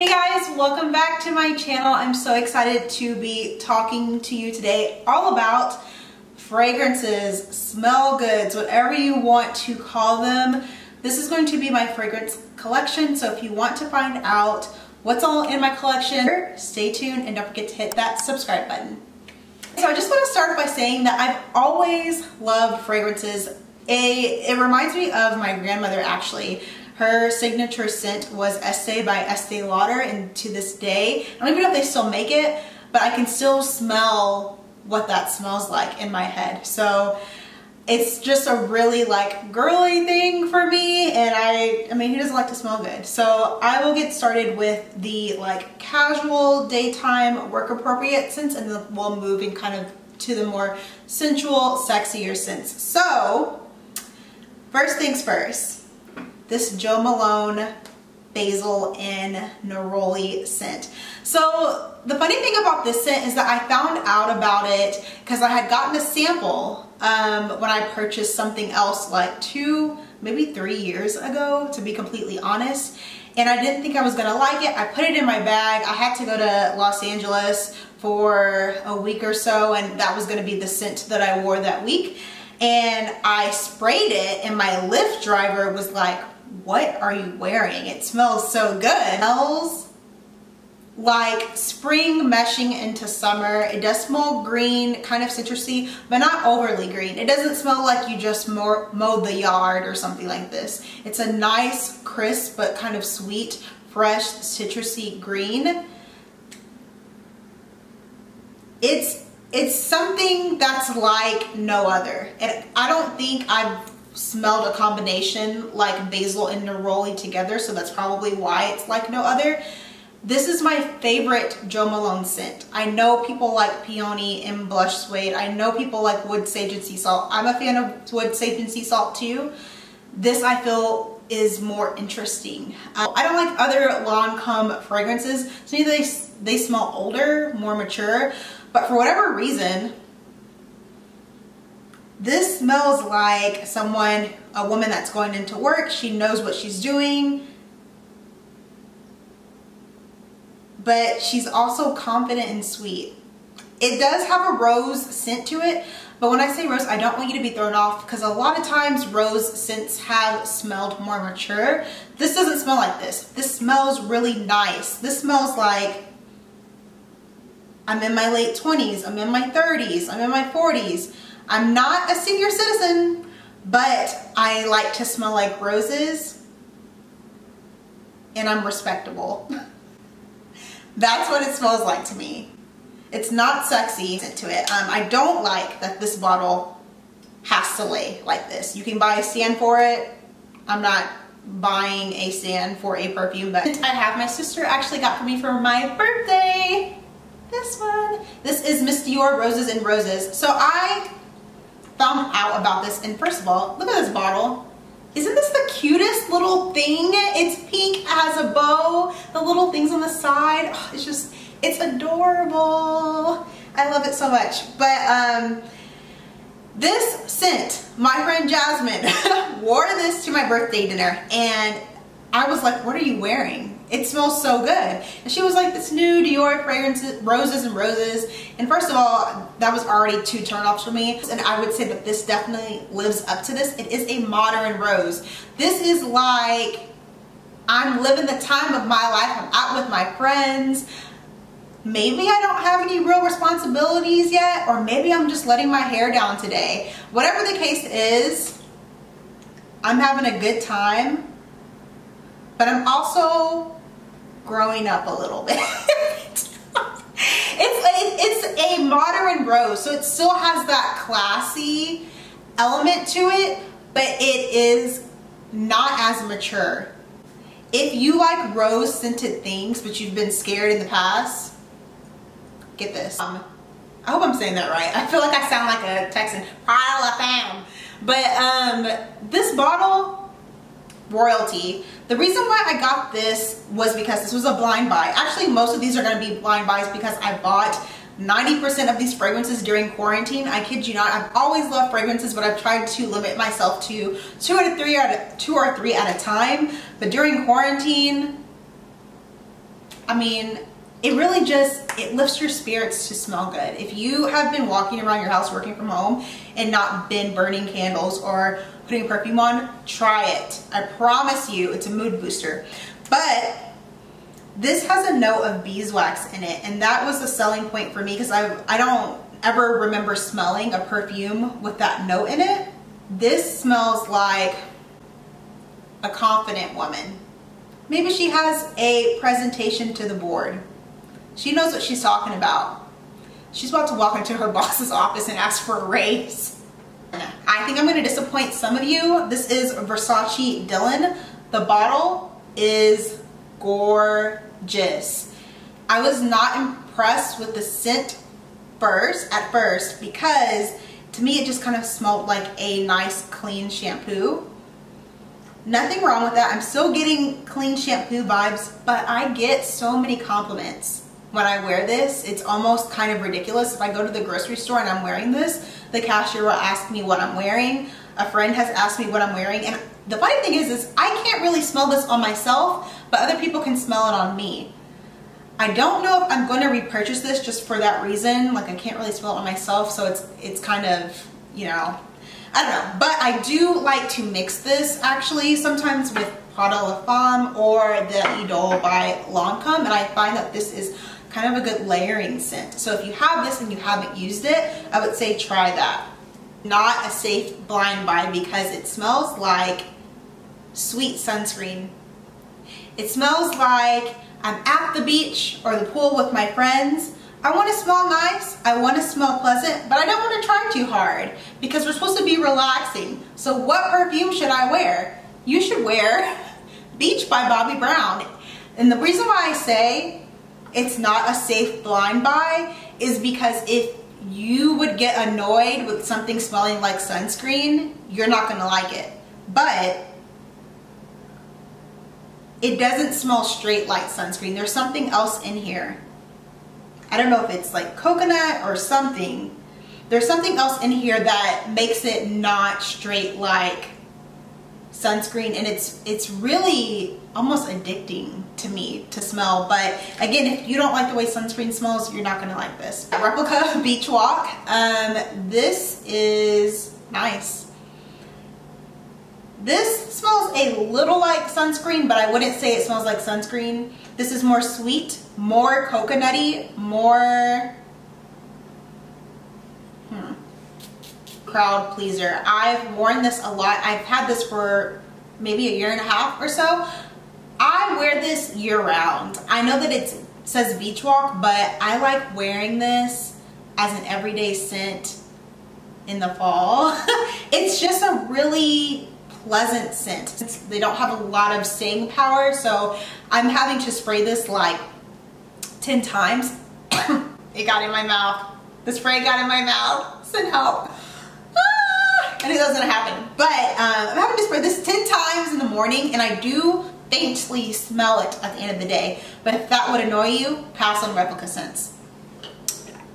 Hey guys, welcome back to my channel. I'm so excited to be talking to you today all about fragrances, smell goods, whatever you want to call them. This is going to be my fragrance collection, so if you want to find out what's all in my collection, stay tuned and don't forget to hit that subscribe button. So I just want to start by saying that I've always loved fragrances. A, it reminds me of my grandmother actually. Her signature scent was Estee by Estee Lauder and to this day, I don't even know if they still make it, but I can still smell what that smells like in my head. So it's just a really like girly thing for me and I, I mean, who doesn't like to smell good? So I will get started with the like casual daytime work appropriate scents and then we'll move in kind of to the more sensual, sexier scents. So first things first, this Jo Malone basil and neroli scent. So the funny thing about this scent is that I found out about it because I had gotten a sample um, when I purchased something else like two, maybe three years ago to be completely honest. And I didn't think I was gonna like it. I put it in my bag. I had to go to Los Angeles for a week or so and that was gonna be the scent that I wore that week. And I sprayed it and my Lyft driver was like, what are you wearing? It smells so good. It smells like spring meshing into summer. It does smell green, kind of citrusy, but not overly green. It doesn't smell like you just mowed the yard or something like this. It's a nice, crisp, but kind of sweet, fresh, citrusy green. It's it's something that's like no other. And I don't think I've smelled a combination like basil and neroli together, so that's probably why it's like no other. This is my favorite Jo Malone scent. I know people like peony and blush suede. I know people like wood sage and sea salt. I'm a fan of wood sage and sea salt too. This I feel is more interesting. Uh, I don't like other Lancome fragrances. To me they, they smell older, more mature, but for whatever reason, this smells like someone, a woman that's going into work. She knows what she's doing. But she's also confident and sweet. It does have a rose scent to it, but when I say rose, I don't want you to be thrown off because a lot of times rose scents have smelled more mature. This doesn't smell like this. This smells really nice. This smells like I'm in my late 20s, I'm in my 30s, I'm in my 40s. I'm not a senior citizen, but I like to smell like roses and I'm respectable. That's what it smells like to me. It's not sexy to it. Um, I don't like that this bottle has to lay like this. You can buy a stand for it. I'm not buying a stand for a perfume, but I have my sister actually got for me for my birthday. This one. This is Miss Dior Roses and Roses. So I found out about this and first of all, look at this bottle. Isn't this the cutest little thing? It's pink, has a bow, the little things on the side. Oh, it's just, it's adorable. I love it so much. But um, this scent, my friend Jasmine wore this to my birthday dinner and I was like, what are you wearing? It smells so good. And she was like, this new Dior fragrance, roses and roses. And first of all, that was already two turnoffs for me. And I would say that this definitely lives up to this. It is a modern rose. This is like, I'm living the time of my life. I'm out with my friends. Maybe I don't have any real responsibilities yet, or maybe I'm just letting my hair down today. Whatever the case is, I'm having a good time but I'm also growing up a little bit. it's, it's a modern rose, so it still has that classy element to it, but it is not as mature. If you like rose scented things, but you've been scared in the past, get this. Um, I hope I'm saying that right. I feel like I sound like a Texan. But um, this bottle royalty. The reason why I got this was because this was a blind buy. Actually, most of these are going to be blind buys because I bought 90% of these fragrances during quarantine. I kid you not. I've always loved fragrances, but I've tried to limit myself to two or three at a, two or three at a time. But during quarantine, I mean, it really just, it lifts your spirits to smell good. If you have been walking around your house working from home and not been burning candles or putting perfume on, try it. I promise you, it's a mood booster. But this has a note of beeswax in it and that was the selling point for me because I, I don't ever remember smelling a perfume with that note in it. This smells like a confident woman. Maybe she has a presentation to the board. She knows what she's talking about. She's about to walk into her boss's office and ask for a raise. I think I'm gonna disappoint some of you. This is Versace Dylan. The bottle is gorgeous. I was not impressed with the scent first, at first, because to me it just kind of smelled like a nice clean shampoo. Nothing wrong with that. I'm still getting clean shampoo vibes, but I get so many compliments when I wear this. It's almost kind of ridiculous. If I go to the grocery store and I'm wearing this, the cashier will ask me what I'm wearing. A friend has asked me what I'm wearing. And the funny thing is, is I can't really smell this on myself, but other people can smell it on me. I don't know if I'm going to repurchase this just for that reason. Like I can't really smell it on myself, so it's it's kind of, you know, I don't know. But I do like to mix this actually sometimes with Prada La Femme or the Idole by Lancome, and I find that this is kind of a good layering scent. So if you have this and you haven't used it, I would say try that. Not a safe blind buy because it smells like sweet sunscreen. It smells like I'm at the beach or the pool with my friends. I want to smell nice, I want to smell pleasant, but I don't want to try too hard because we're supposed to be relaxing. So what perfume should I wear? You should wear Beach by Bobbi Brown. And the reason why I say it's not a safe blind buy is because if you would get annoyed with something smelling like sunscreen, you're not to like it. But it doesn't smell straight like sunscreen. There's something else in here. I don't know if it's like coconut or something. There's something else in here that makes it not straight like sunscreen and it's it's really almost addicting to me to smell but again if you don't like the way sunscreen smells you're not gonna like this replica beach walk um this is nice this smells a little like sunscreen, but I wouldn't say it smells like sunscreen. This is more sweet, more coconutty, more crowd pleaser. I've worn this a lot. I've had this for maybe a year and a half or so. I wear this year round. I know that it says beach walk, but I like wearing this as an everyday scent in the fall. it's just a really pleasant scent. They don't have a lot of staying power, so I'm having to spray this like 10 times. it got in my mouth. The spray got in my mouth. Send help. And it doesn't gonna happen. But um, I'm having to spray this 10 times in the morning, and I do faintly smell it at the end of the day. But if that would annoy you, pass on replica scents.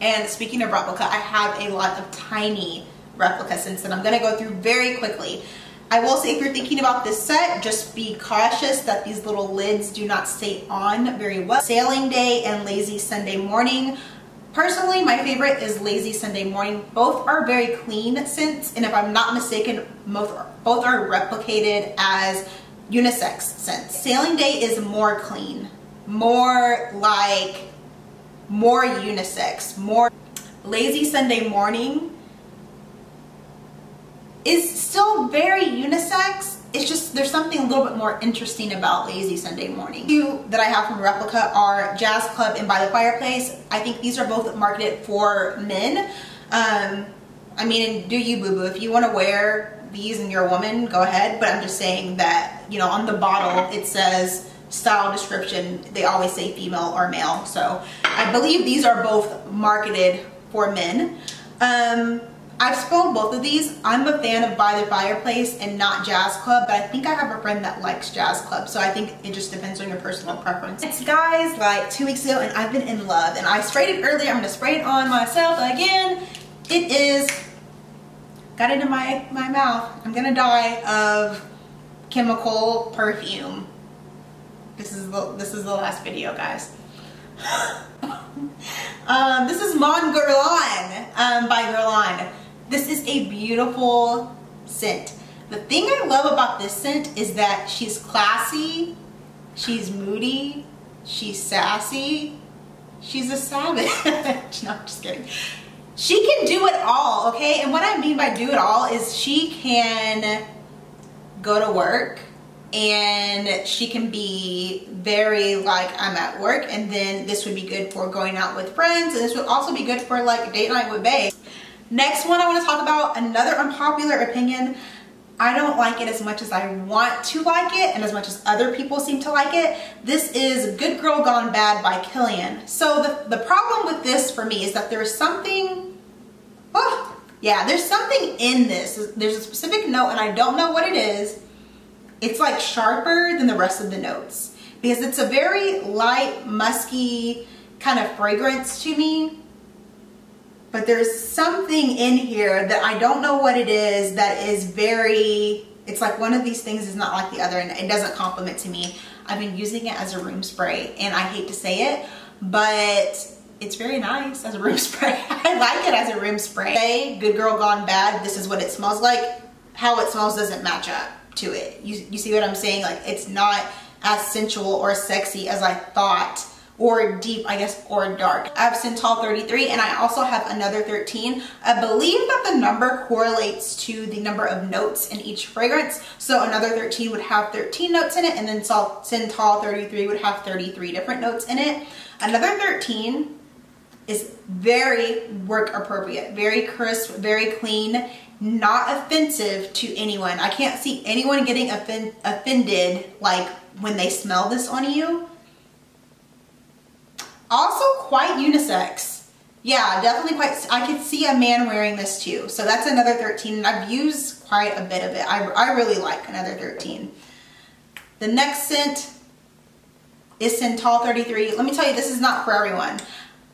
And speaking of replica, I have a lot of tiny replica scents that I'm to go through very quickly. I will say if you're thinking about this set, just be cautious that these little lids do not stay on very well. Sailing Day and Lazy Sunday Morning. Personally, my favorite is Lazy Sunday Morning. Both are very clean scents, and if I'm not mistaken, both are, both are replicated as unisex scents. Sailing Day is more clean, more like, more unisex, more Lazy Sunday Morning is still very unisex. It's just, there's something a little bit more interesting about Lazy Sunday Morning. Two that I have from Replica are Jazz Club and By the Fireplace. I think these are both marketed for men. Um, I mean, do you boo-boo. If you want to wear these and you're a woman, go ahead. But I'm just saying that, you know, on the bottle it says style description, they always say female or male. So I believe these are both marketed for men. Um, I've smelled both of these. I'm a fan of By the Fireplace and not Jazz Club, but I think I have a friend that likes Jazz Club, so I think it just depends on your personal preference. It's guys, like two weeks ago, and I've been in love, and I sprayed it earlier. I'm gonna spray it on myself again. It is, got it in my, my mouth. I'm gonna die of chemical perfume. this is the this is the last video, guys. um, this is Mon Guerlain um, by Guerlain. This is a beautiful scent. The thing I love about this scent is that she's classy, she's moody, she's sassy, she's a savage. no, I'm just kidding. She can do it all, okay? And what I mean by do it all is she can go to work and she can be very like I'm at work and then this would be good for going out with friends and this would also be good for like date night with bae. Next one I want to talk about another unpopular opinion I don't like it as much as I want to like it and as much as other people seem to like it. This is Good Girl Gone Bad by Killian. So the, the problem with this for me is that there's something, oh, yeah, there's something in this. There's a specific note and I don't know what it is. It's like sharper than the rest of the notes because it's a very light, musky kind of fragrance to me but there's something in here that I don't know what it is that is very, it's like one of these things is not like the other and it doesn't compliment to me. I've been using it as a room spray and I hate to say it, but it's very nice as a room spray. I like it as a room spray. Hey, good girl gone bad, this is what it smells like. How it smells doesn't match up to it. You, you see what I'm saying? Like it's not as sensual or sexy as I thought or deep, I guess, or dark. I have Santal 33 and I also have another 13. I believe that the number correlates to the number of notes in each fragrance. So another 13 would have 13 notes in it and then Santal 33 would have 33 different notes in it. Another 13 is very work appropriate, very crisp, very clean, not offensive to anyone. I can't see anyone getting offend offended like when they smell this on you also quite unisex. Yeah, definitely quite, I could see a man wearing this too. So that's another 13 and I've used quite a bit of it. I, I really like another 13. The next scent is Santal 33. Let me tell you, this is not for everyone.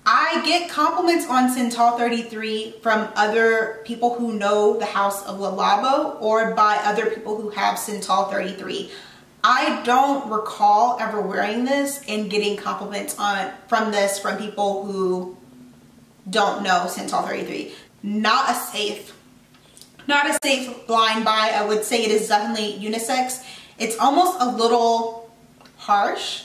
I get compliments on Santal 33 from other people who know the house of Le Labo or by other people who have Santal 33. I don't recall ever wearing this and getting compliments on from this from people who don't know Santal 33. Not a safe, not a safe blind buy. I would say it is definitely unisex. It's almost a little harsh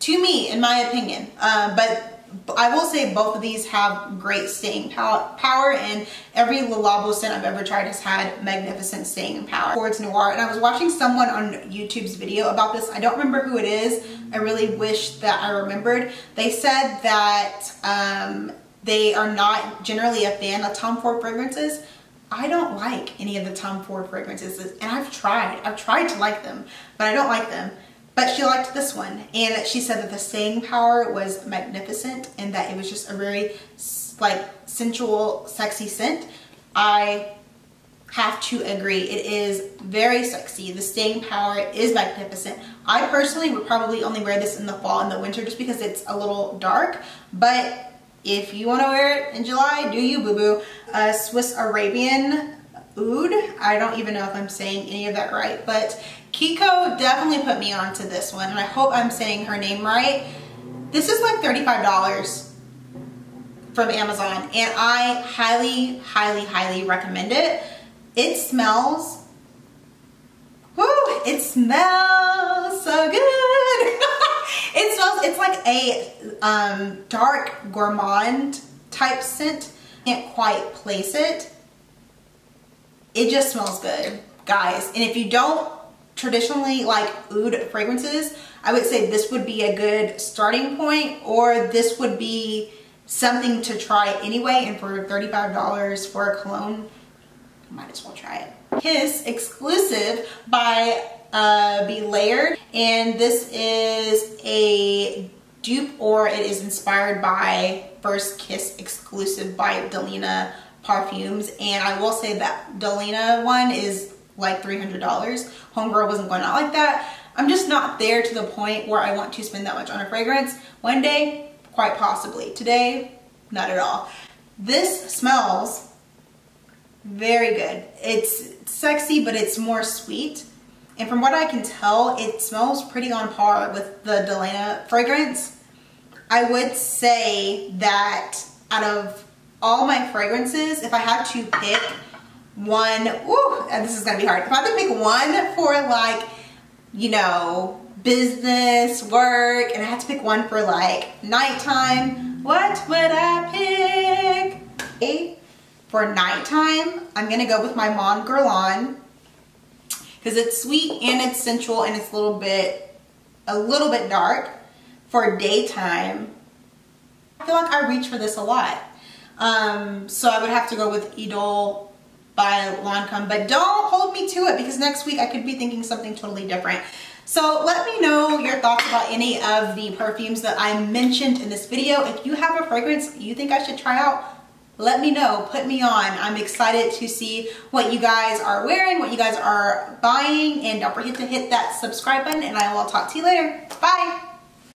to me, in my opinion. Uh, but I will say both of these have great staying power and every Le Labo scent I've ever tried has had magnificent staying power. Tom Ford Noir and I was watching someone on YouTube's video about this. I don't remember who it is. I really wish that I remembered. They said that um, they are not generally a fan of Tom Ford fragrances. I don't like any of the Tom Ford fragrances and I've tried. I've tried to like them, but I don't like them. But she liked this one and she said that the staying power was magnificent and that it was just a very like sensual, sexy scent. I have to agree. It is very sexy. The staying power is magnificent. I personally would probably only wear this in the fall and the winter just because it's a little dark. But if you want to wear it in July, do you boo-boo. Uh, Swiss Arabian Oud. I don't even know if I'm saying any of that right, but Kiko definitely put me onto this one and I hope I'm saying her name right. This is like $35 from Amazon and I highly, highly, highly recommend it. It smells, whoo, it smells so good. it smells, it's like a um, dark gourmand type scent. Can't quite place it. It just smells good, guys. And if you don't traditionally like oud fragrances, I would say this would be a good starting point or this would be something to try anyway and for $35 for a cologne, might as well try it. Kiss exclusive by uh, Be Layered and this is a dupe or it is inspired by First Kiss exclusive by Delina Parfums and I will say that Delina one is like $300. Homegirl wasn't going out like that. I'm just not there to the point where I want to spend that much on a fragrance. One day, quite possibly. Today, not at all. This smells very good. It's sexy, but it's more sweet. And from what I can tell, it smells pretty on par with the Delina fragrance. I would say that out of all my fragrances, if I had to pick one, ooh, this is gonna be hard. If I had to pick one for like, you know, business, work, and I had to pick one for like nighttime, what would I pick? For nighttime, I'm gonna go with my Mon Guerlain because it's sweet and it's sensual and it's a little bit, a little bit dark. For daytime, I feel like I reach for this a lot. Um, so I would have to go with Idole by Lancome, but don't hold me to it because next week I could be thinking something totally different. So let me know your thoughts about any of the perfumes that I mentioned in this video. If you have a fragrance you think I should try out, let me know, put me on. I'm excited to see what you guys are wearing, what you guys are buying, and don't forget to hit that subscribe button, and I will talk to you later. Bye!